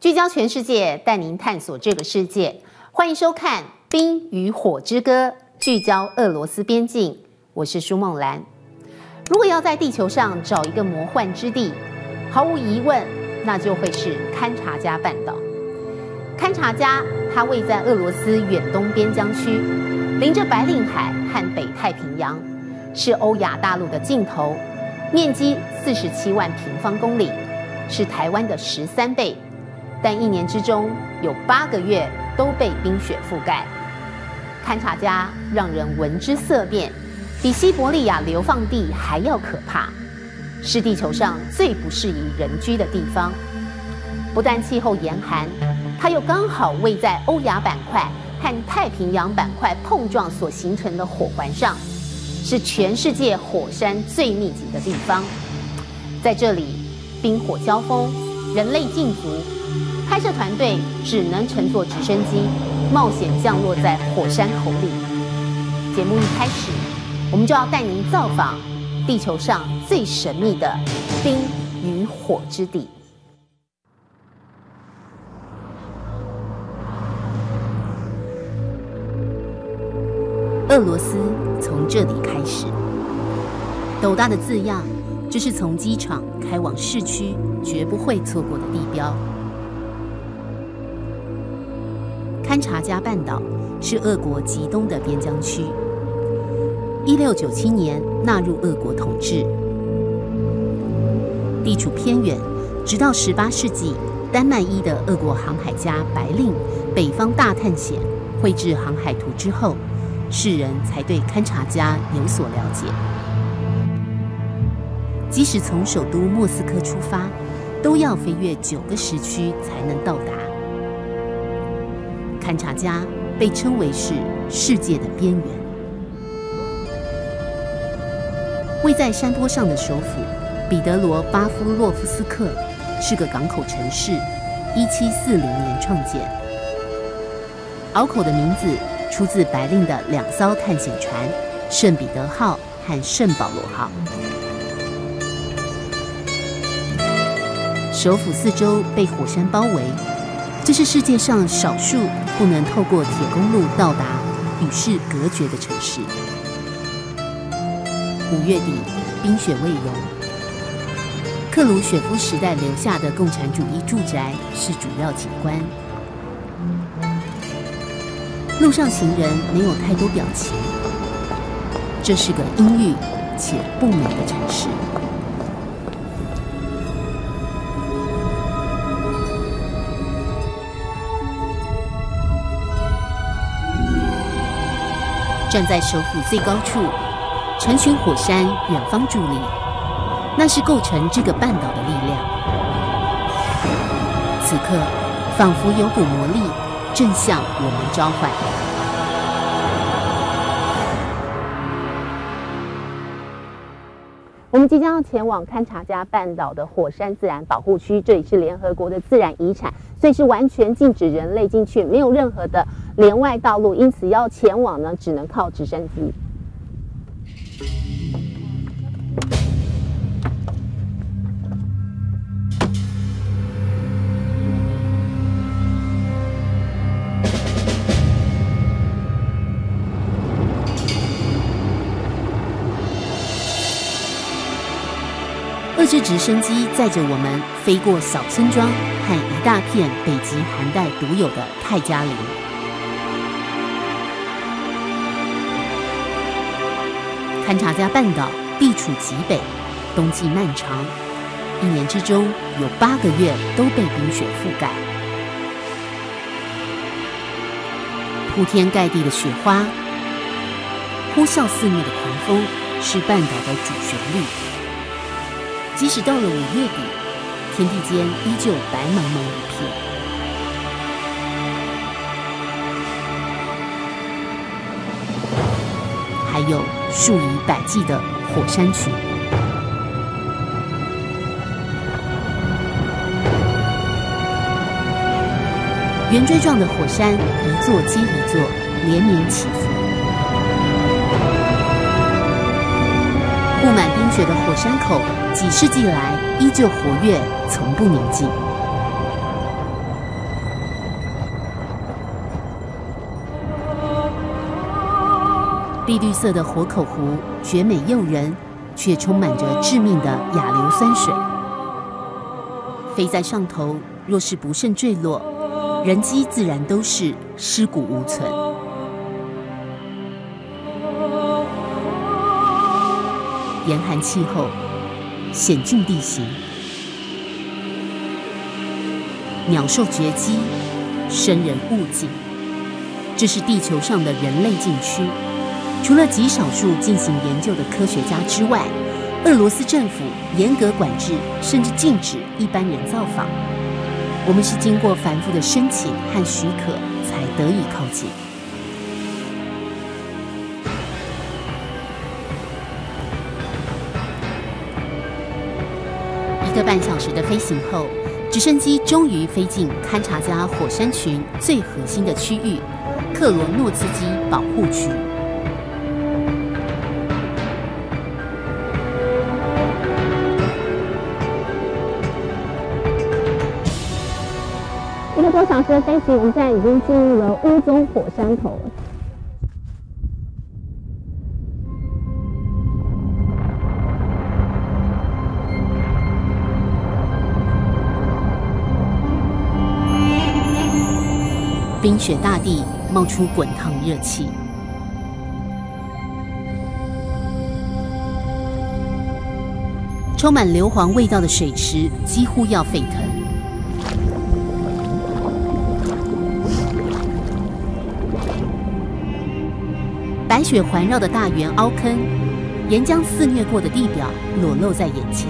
聚焦全世界，带您探索这个世界。欢迎收看《冰与火之歌》，聚焦俄罗斯边境。我是舒梦兰。如果要在地球上找一个魔幻之地，毫无疑问，那就会是勘察加半岛。勘察加，它位在俄罗斯远东边疆区，临着白令海和北太平洋，是欧亚大陆的尽头，面积四十七万平方公里，是台湾的十三倍。但一年之中有八个月都被冰雪覆盖，勘察家让人闻之色变，比西伯利亚流放地还要可怕，是地球上最不适宜人居的地方。不但气候严寒，它又刚好位在欧亚板块和太平洋板块碰撞所形成的火环上，是全世界火山最密集的地方。在这里，冰火交锋，人类禁足。拍摄团队只能乘坐直升机冒险降落在火山口里。节目一开始，我们就要带您造访地球上最神秘的冰与火之地。俄罗斯从这里开始，斗大的字样这是从机场开往市区绝不会错过的地标。勘察加半岛是俄国极东的边疆区。一六九七年纳入俄国统治，地处偏远。直到十八世纪，丹麦一的俄国航海家白令北方大探险，绘制航海图之后，世人才对勘察加有所了解。即使从首都莫斯科出发，都要飞越九个时区才能到达。勘察加被称为是世界的边缘。位在山坡上的首府彼得罗巴夫洛夫斯克是个港口城市，一七四零年创建。鳌口的名字出自白令的两艘探险船“圣彼得号”和“圣保罗号”。首府四周被火山包围。这是世界上少数不能透过铁公路到达、与世隔绝的城市。五月底，冰雪未融，克鲁雪夫时代留下的共产主义住宅是主要景观。路上行人没有太多表情，这是个阴郁且不美的城市。站在首府最高处，成群火山远方伫立，那是构成这个半岛的力量。此刻，仿佛有股魔力正向我们召唤。我们即将要前往勘察加半岛的火山自然保护区，这里是联合国的自然遗产，所以是完全禁止人类进去，没有任何的。连外道路，因此要前往呢，只能靠直升机。二只直升机载着我们飞过小村庄和一大片北极寒带独有的泰加林。勘察加半岛地处极北，冬季漫长，一年之中有八个月都被冰雪覆盖。铺天盖地的雪花，呼啸肆虐的狂风，是半岛的主旋律。即使到了五月底，天地间依旧白茫茫一片。还有数以百计的火山群，圆锥状的火山一座接一座，连绵起伏。雪的火山口，几世纪来依旧活跃，从不宁静。碧绿色的火口湖，绝美诱人，却充满着致命的亚硫酸水。飞在上头，若是不慎坠落，人机自然都是尸骨无存。严寒气候，险峻地形，鸟兽绝迹，生人勿近。这是地球上的人类禁区。除了极少数进行研究的科学家之外，俄罗斯政府严格管制，甚至禁止一般人造访。我们是经过繁复的申请和许可，才得以靠近。个半小时的飞行后，直升机终于飞进勘察加火山群最核心的区域——克罗诺茨基保护区。一个多小时的飞行，我们现在已经进入了乌宗火山口。冰雪大地冒出滚烫热气，充满硫磺味道的水池几乎要沸腾。白雪环绕的大圆凹坑，岩浆肆虐过的地表裸露在眼前。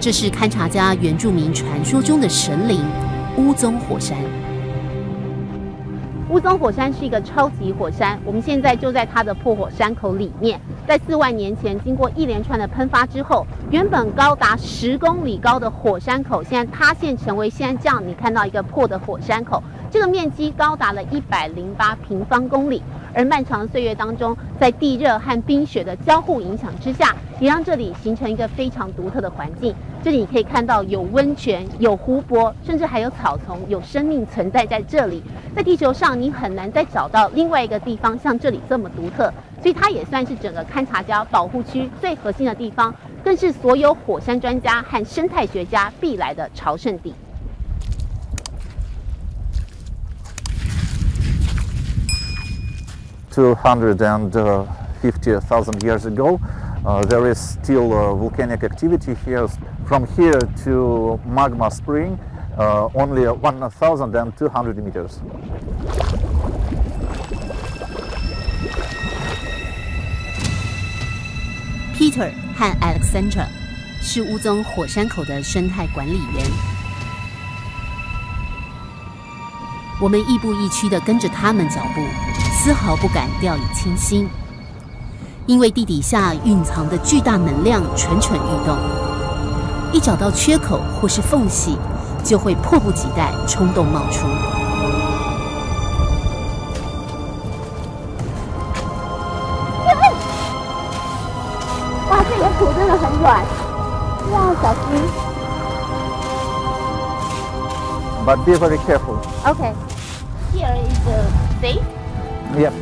这是勘察家原住民传说中的神灵乌宗火山。乌宗火山是一个超级火山，我们现在就在它的破火山口里面。在四万年前，经过一连串的喷发之后，原本高达十公里高的火山口，现在塌陷成为现在这样，你看到一个破的火山口。这个面积高达了一百零八平方公里，而漫长岁月当中，在地热和冰雪的交互影响之下，也让这里形成一个非常独特的环境。这里你可以看到有温泉、有湖泊，甚至还有草丛，有生命存在在这里。在地球上，你很难再找到另外一个地方像这里这么独特，所以它也算是整个勘察家保护区最核心的地方，更是所有火山专家和生态学家必来的朝圣地。Two hundred and fifty thousand years ago, uh, there is still uh, volcanic activity here. From here to Magma Spring, uh, only 1,200 meters. Peter 和 Alexandra 是乌宗火山口的生态管理员。我们亦步亦趋地跟着他们脚步， 丝毫不敢掉以轻心，因为地底下蕴藏的巨大能量蠢蠢欲动，一找到缺口或是缝隙，就会迫不及待冲动冒出。哇，这个土真的很软，要小心。But be very careful. Okay. Here is the safe. Yeah.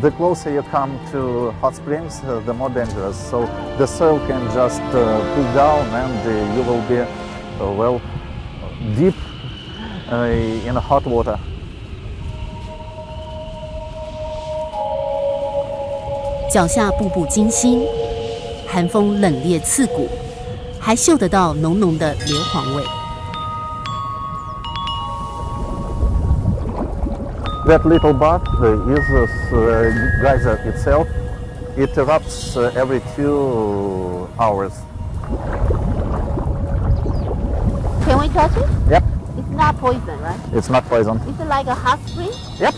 The closer you come to hot springs, the more dangerous. So the soil can just uh, pull down and you will be, well, deep uh, in hot water. 脚下步步惊心，寒风冷冽刺骨，还嗅得到浓浓的硫磺味。That little bath uh, is uh, geyser itself. It erupts uh, every two hours. Can we touch it? Yep, It's not poison, right? it's not poison. Is it like a hot spring? Yep.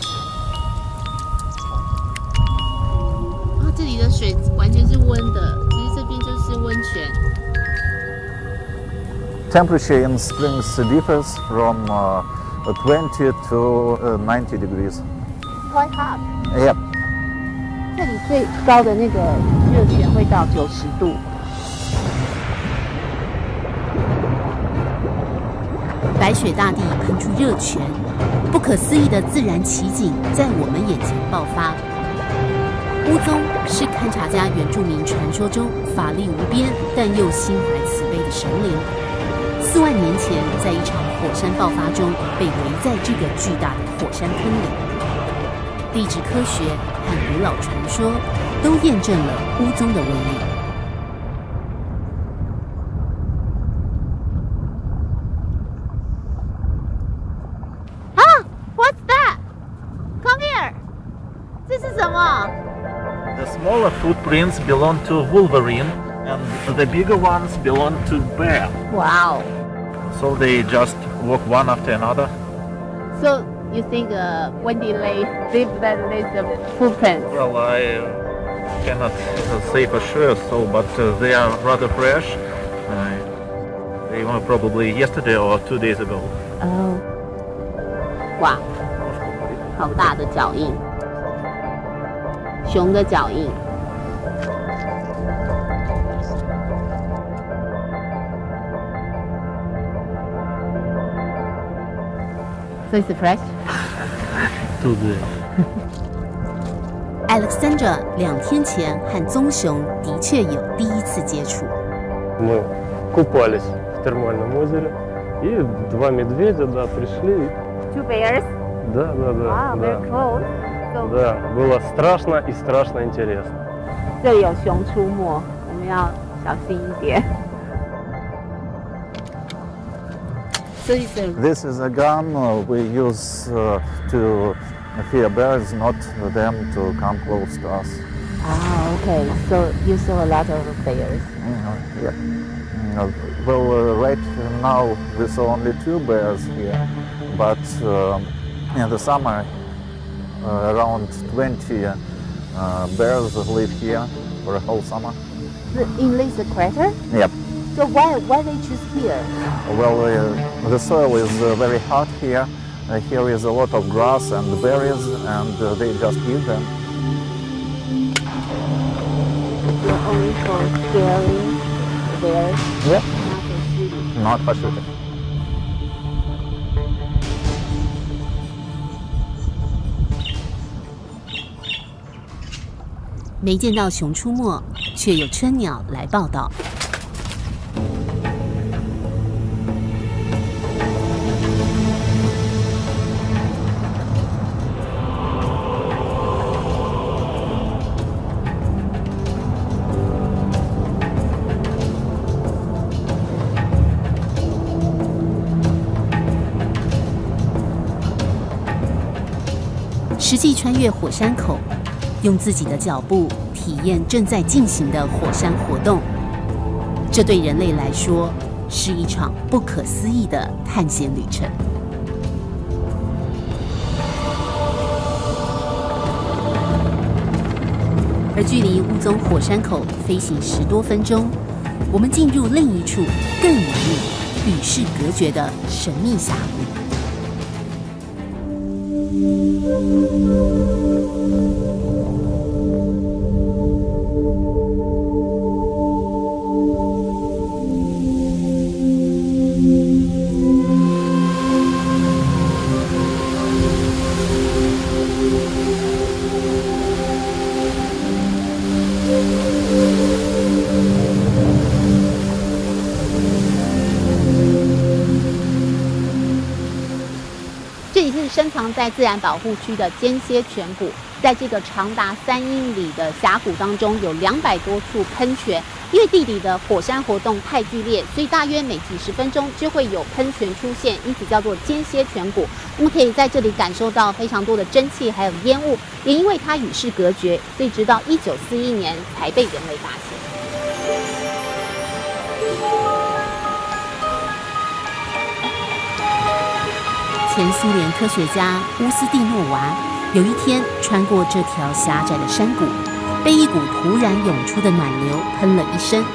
啊，这里的水完全是温的，其实这边就是温泉。 Temperature in springs differs from uh, uh, 20 to uh, 90 degrees. Quite hot. Yep. 这里最高的那个热泉会到九十度。白雪大地喷出热泉，不可思议的自然奇景在我们眼前爆发。乌宗是勘察家原住民传说中法力无边但又心怀慈悲的神灵。四万年前，在一场火山爆发中被围在这个巨大的火山坑里。地质科学和古老传说都验证了乌宗的威力。smaller footprints belong to wolverine and the bigger ones belong to bear. Wow. So they just walk one after another. So you think uh, when they leave, leave that list of footprints? Well, I uh, cannot say for sure, so but uh, they are rather fresh. Uh, they were probably yesterday or two days ago. Oh. Wow. 好大的脚印。熊的脚印。 So it's fresh. Too good. Alexandra 两天前和棕熊的确有第一次接触。Мы купались в термальном озере, и два медведя, да, пришли. Two bears. Да, да, да. Wow, да. very close. Да, было страшно и страшно интересно. 这里有熊出没，我们要小心一点。 This is a gun uh, we use uh, to fear bears, not them to come close to us. ah okay. So you saw a lot of bears. Mhm, Yeah. Uh, Well, uh, right now we saw only two bears here, but um, in the summer, uh, around 20 uh, bears live here for a whole summer. In this crater. Yep. So why why they choose here? Well, uh, the soil is uh, very hot here. Uh, here is a lot of grass and berries, and uh, they just eat them. You're only for scaring bears, Yeah. not for shooting. Not for shooting. 没见到熊出没，却有春鸟来报道。 实际穿越火山口，用自己的脚步体验正在进行的火山活动，这对人类来说是一场不可思议的探险旅程。而距离雾宗火山口飞行十多分钟，我们进入另一处更隐秘、与世隔绝的神秘峡谷。这里是深藏在自然保护区的间歇泉谷，在这个长达三英里的峡谷当中，有两百多处喷泉。因为地底的火山活动太剧烈，所以大约每几十分钟就会有喷泉出现，因此叫做间歇泉谷。我们可以在这里感受到非常多的蒸汽还有烟雾，也因为它与世隔绝，所以直到一九四一年才被人类发现。前苏联科学家乌斯蒂诺娃有一天穿过这条狭窄的山谷被一股突然涌出的暖流喷了一身。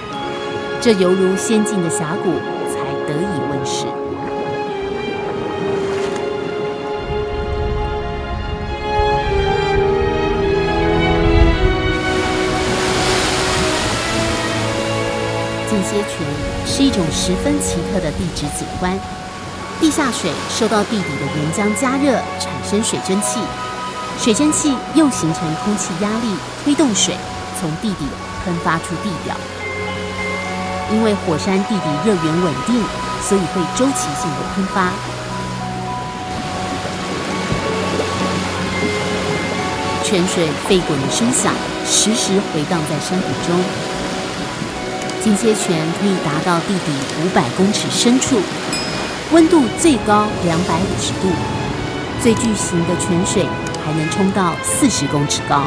这犹如仙境的峡谷才得以问世间歇泉是一种十分奇特的地质景观地下水受到地底的岩浆加热，产生水蒸气，水蒸气又形成空气压力，推动水从地底喷发出地表。因为火山地底热源稳定，所以会周期性的喷发。泉水沸滚的声响时时回荡在山谷中。金切泉可以达到地底五百公尺深处，温度最高两百五十度，最巨型的泉水还能冲到四十公尺高。